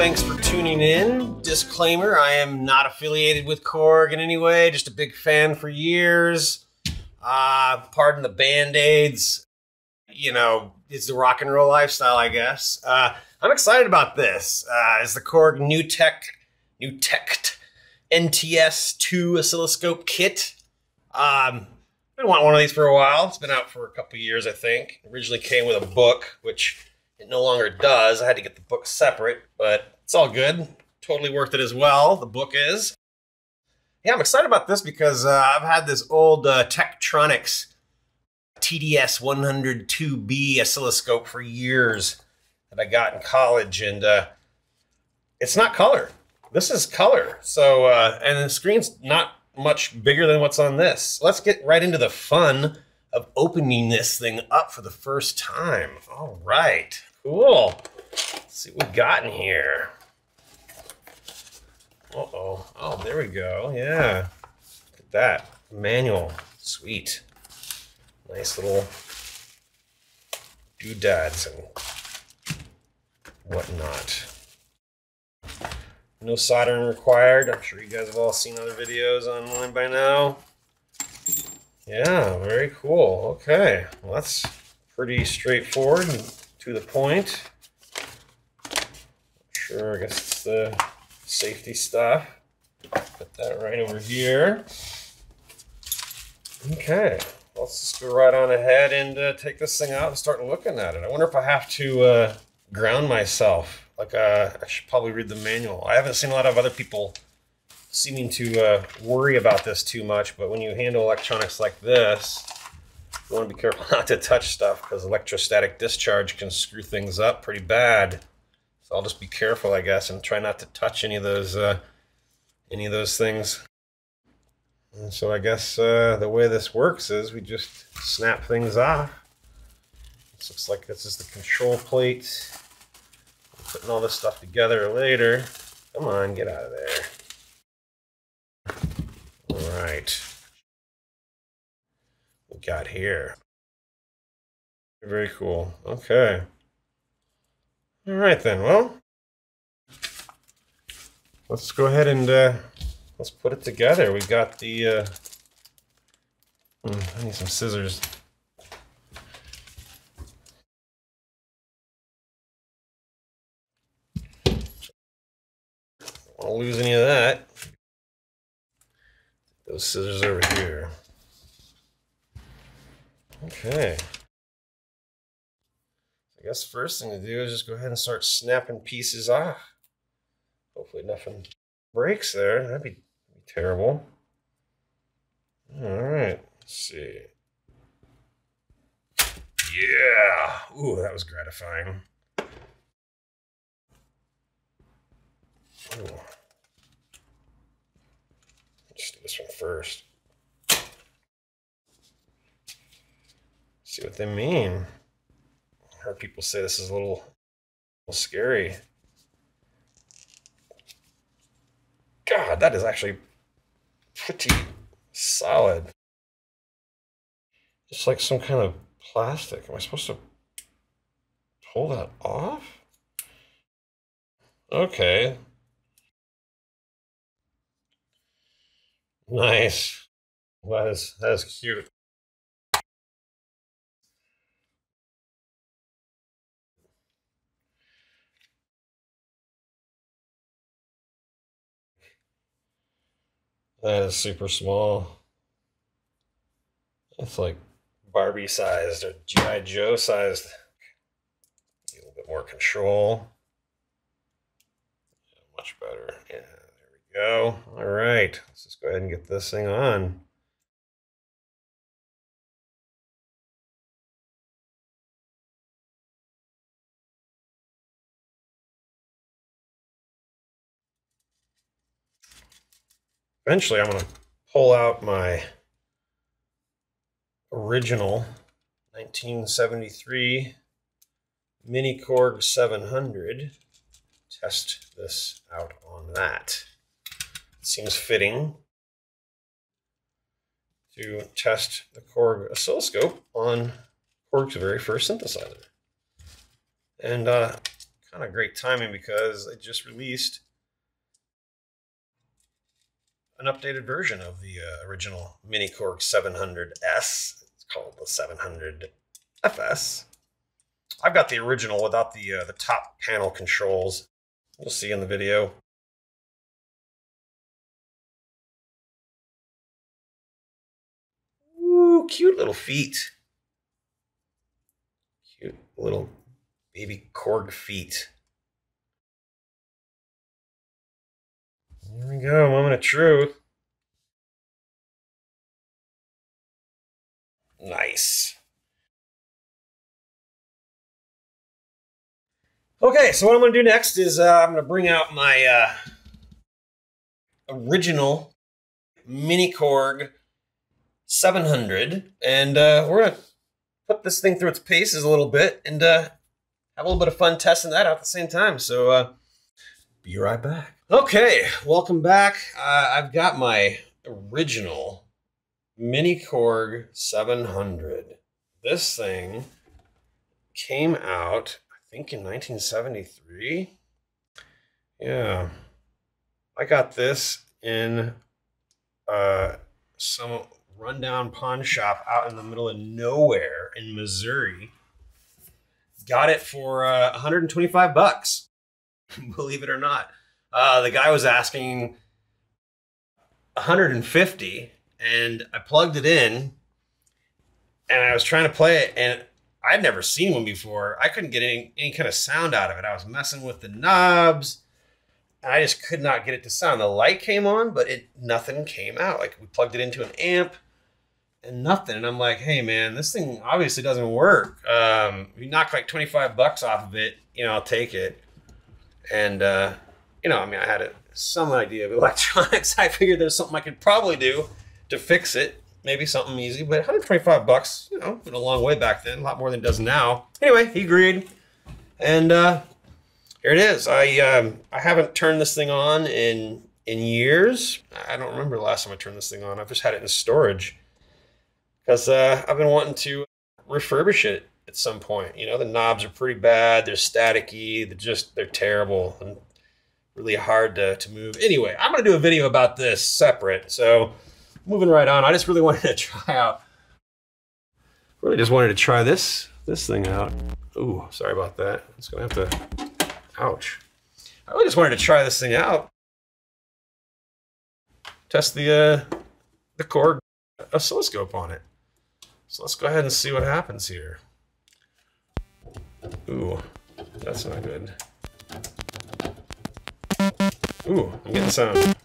Thanks for tuning in. Disclaimer I am not affiliated with Korg in any way, just a big fan for years. Uh, pardon the band aids. You know, it's the rock and roll lifestyle, I guess. Uh, I'm excited about this. Uh, it's the Korg Nu:Tekt, New Tech NTS2 oscilloscope kit. Um, been wanting one of these for a while. It's been out for a couple years, I think. Originally came with a book, which it no longer does. I had to get the book separate, but it's all good. Totally worth it as well. The book is. Yeah, I'm excited about this because uh, I've had this old uh, Tektronix TDS 102B oscilloscope for years that I got in college, and uh, it's not color. This is color. So, uh, and the screen's not much bigger than what's on this. Let's get right into the fun of opening this thing up for the first time. All right, cool. Let's see what we got in here. Uh-oh. Oh, there we go. Yeah. Look at that. Manual. Sweet. Nice little doodads and whatnot. No soldering required. I'm sure you guys have all seen other videos online by now. Yeah, very cool. Okay, well that's pretty straightforward to the point. Sure, I guess it's the safety stuff. Put that right over here. Okay, let's just go right on ahead and uh, take this thing out and start looking at it. I wonder if I have to uh, ground myself like uh, I should probably read the manual. I haven't seen a lot of other people seeming to uh, worry about this too much, but when you handle electronics like this, you want to be careful not to touch stuff because electrostatic discharge can screw things up pretty bad. So I'll just be careful, I guess, and try not to touch any of those uh, any of those things. And so I guess uh, the way this works is we just snap things off. This looks like this is the control plate putting all this stuff together later. Come on, get out of there. All right. We got here. Very cool. Okay. All right then. Well, let's go ahead and uh, let's put it together. We got the. Uh, hmm, I need some scissors. Don't lose any of that. Those scissors over here. Okay. I guess first thing to do is just go ahead and start snapping pieces off. Hopefully nothing breaks there. That'd be, that'd be terrible. All right, let's see. Yeah. Ooh, that was gratifying. Ooh. Let's do this one first. See what they mean. I heard people say this is a little, a little scary. God, that is actually pretty solid. It's like some kind of plastic. Am I supposed to pull that off? Okay, Nice. That is that is cute. That is super small. It's like Barbie sized or G.I. Joe sized. A little bit more control. Yeah, much better. Yeah there we go. All right, let's just go ahead and get this thing on. Eventually, I'm going to pull out my original 1973 MiniKorg 700. Test this out on that It seems fitting to test the Korg oscilloscope on Korg's very first synthesizer. And uh, kind of great timing because I just released an updated version of the uh, original MiniKorg 700S. It's called the 700 FS. I've got the original without the uh, the top panel controls. You'll see in the video. Ooh, cute little feet. Cute little baby Korg feet. There we go, moment of truth. Nice. Okay, so what I'm going to do next is uh, I'm going to bring out my uh, original MiniKorg 700, and uh, we're going to put this thing through its paces a little bit and uh, have a little bit of fun testing that out at the same time. So, uh, be right back. Okay, welcome back. Uh, I've got my original MiniKorg 700. This thing came out, I think, in 1973. Yeah. I got this in uh, some rundown pawn shop out in the middle of nowhere in Missouri. Got it for uh, 125 bucks. Believe it or not. Uh, the guy was asking 150 and I plugged it in and I was trying to play it and I'd never seen one before. I couldn't get any, any kind of sound out of it. I was messing with the knobs and I just could not get it to sound. The light came on, but it nothing came out. Like we plugged it into an amp and nothing. And I'm like, hey man, this thing obviously doesn't work. Um, you knock like 25 bucks off of it, you know, I'll take it. And uh, you know, I mean, I had a, some idea of electronics. I figured there's something I could probably do to fix it. Maybe something easy, but 125 bucks, you know, went a long way back then, a lot more than it does now. Anyway, he agreed, and uh, here it is. I um, I haven't turned this thing on in in years. I don't remember the last time I turned this thing on. I've just had it in storage because uh, I've been wanting to refurbish it at some point. You know, the knobs are pretty bad. They're staticky. They're just they're terrible and really hard to, to move. Anyway, I'm gonna do a video about this separate. So moving right on, I just really wanted to try out. Really just wanted to try this this thing out. Ooh, sorry about that. It's gonna have to. Ouch. I really just wanted to try this thing out. Test the uh, the Korg oscilloscope on it. So let's go ahead and see what happens here. Ooh, that's not good. Ooh, I'm getting sound.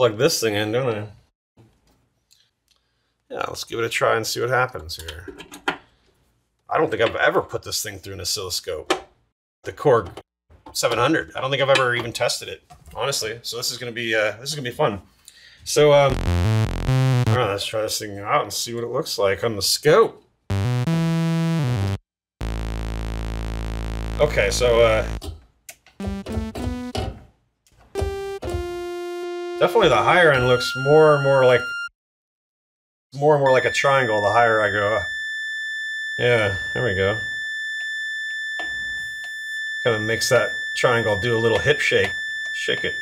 Plug this thing in, don't I? Yeah, let's give it a try and see what happens here. I don't think I've ever put this thing through an oscilloscope. The Korg 700. I don't think I've ever even tested it, honestly. So this is gonna be uh, this is gonna be fun. So um, all right, let's try this thing out and see what it looks like on the scope. Okay, so uh, Definitely the higher end looks more and more like more and more like a triangle the higher I go. Yeah, there we go. Kind of makes that triangle do a little hip shake. Shake it.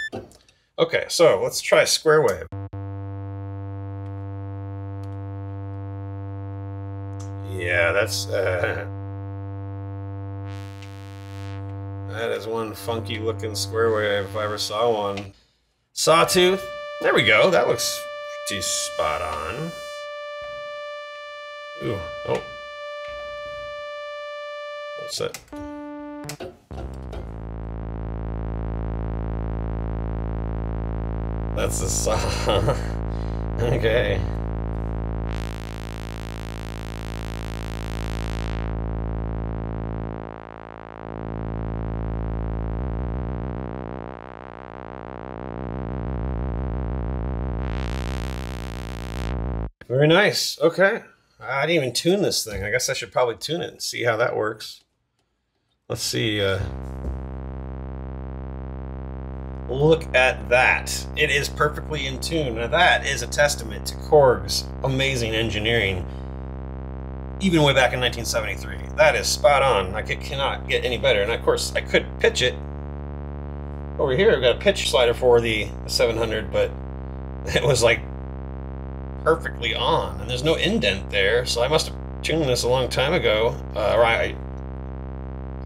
Okay, so let's try square wave. Yeah, that's uh, that is one funky looking square wave if I ever saw one. Sawtooth. There we go. That looks pretty spot on. Ooh. Oh. What's that? That's the saw. okay. Very nice. Okay. I didn't even tune this thing. I guess I should probably tune it and see how that works. Let's see. Uh, look at that. It is perfectly in tune. Now, that is a testament to Korg's amazing engineering, even way back in 1973. That is spot on. I cannot get any better. And of course, I could pitch it. Over here, I've got a pitch slider for the 700, but it was like perfectly on, and there's no indent there, so I must have tuned this a long time ago, uh, or I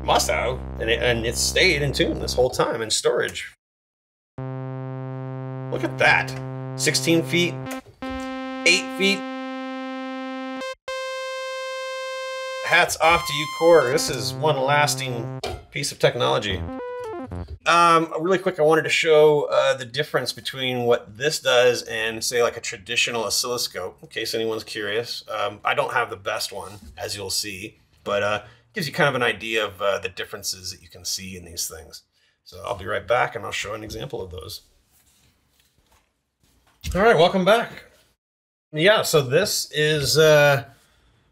must have, and it, and it stayed in tune this whole time in storage. Look at that. 16 feet, 8 feet. Hats off to you, Korg. This is one lasting piece of technology. Um, really quick, I wanted to show uh, the difference between what this does and, say, like a traditional oscilloscope, in case anyone's curious. Um, I don't have the best one, as you'll see, but uh, gives you kind of an idea of uh, the differences that you can see in these things. So I'll be right back and I'll show an example of those. All right, welcome back. Yeah, so this is uh,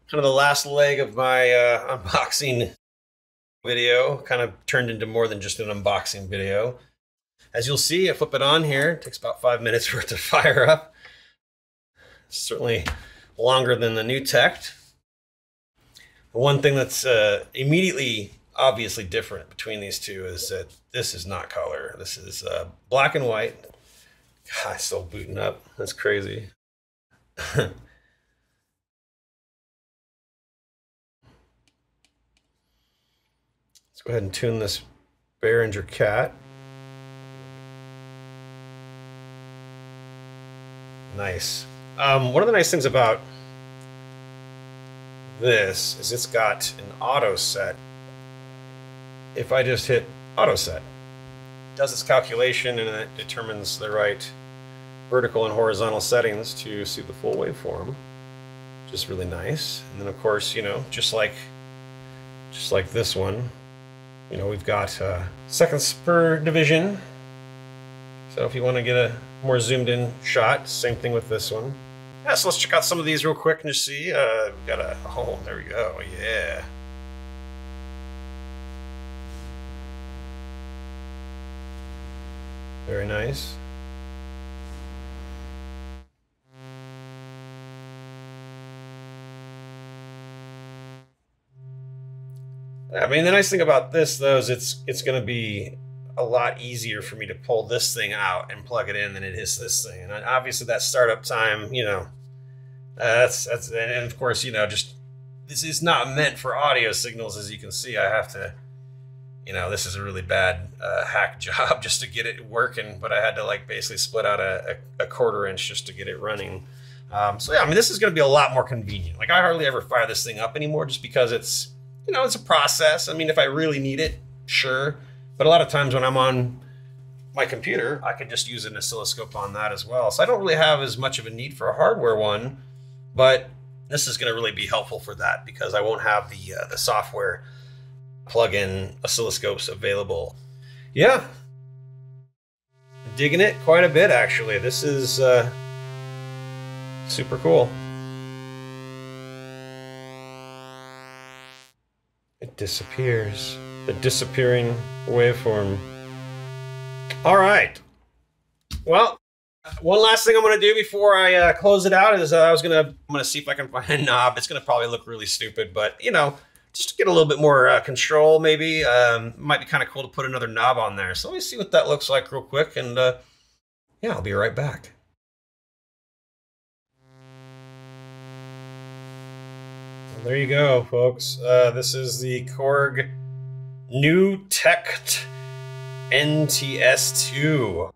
kind of the last leg of my uh, unboxing video, kind of turned into more than just an unboxing video. As you'll see, I flip it on here. It takes about five minutes for it to fire up. Certainly longer than the Nu:Tekt. One thing that's uh, immediately obviously different between these two is that this is not color. This is uh, black and white. God, it's still booting up. That's crazy. Let's go ahead and tune this Behringer Cat. Nice. Um, one of the nice things about this is it's got an auto set. If I just hit auto set, it does its calculation and it determines the right vertical and horizontal settings to see the full waveform, which is really nice. And then of course, you know, just like just like this one, you know, we've got uh, seconds per division. So if you want to get a more zoomed in shot, same thing with this one. Yeah, so let's check out some of these real quick and just see. Uh, we've got a, oh, there we go, yeah. Very nice. I mean, the nice thing about this though is it's it's going to be a lot easier for me to pull this thing out and plug it in than it is this thing. And obviously, that startup time, you know, uh, that's that's and of course, you know, just this is not meant for audio signals, as you can see. I have to, you know, this is a really bad uh, hack job just to get it working. But I had to like basically split out a, a, a quarter inch just to get it running. Um, so yeah, I mean, this is going to be a lot more convenient. Like I hardly ever fire this thing up anymore, just because it's you know, it's a process. I mean, if I really need it, sure. But a lot of times when I'm on my computer, I can just use an oscilloscope on that as well. So I don't really have as much of a need for a hardware one, but this is going to really be helpful for that because I won't have the uh, the software plug-in oscilloscopes available. Yeah, digging it quite a bit actually. This is uh, super cool. It disappears. The disappearing waveform. All right. Well, one last thing I'm going to do before I uh, close it out is uh, I was going to I'm going to see if I can find a knob. It's going to probably look really stupid, but you know, just to get a little bit more uh, control, maybe um, might be kind of cool to put another knob on there. So let me see what that looks like real quick, and uh, yeah, I'll be right back. There you go, folks. Uh, this is the Korg Nu:Tekt NTS2.